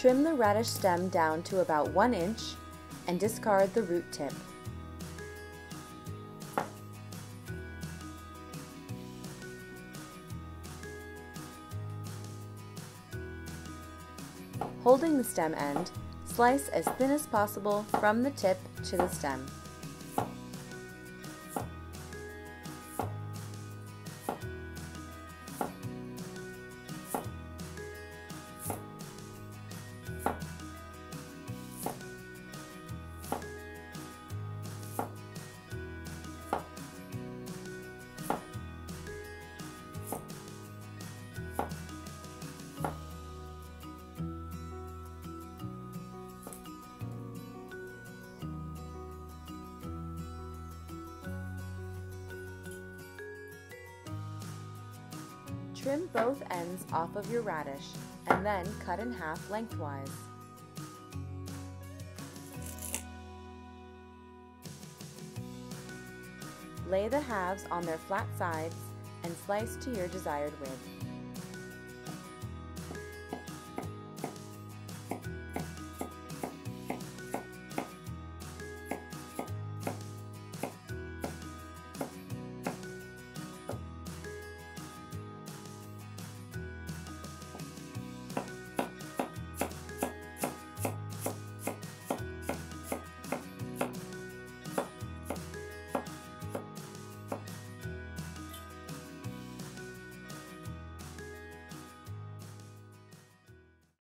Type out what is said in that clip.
Trim the radish stem down to about 1 inch and discard the root tip. Holding the stem end, slice as thin as possible from the tip to the stem. Trim both ends off of your radish and then cut in half lengthwise. Lay the halves on their flat sides and slice to your desired width.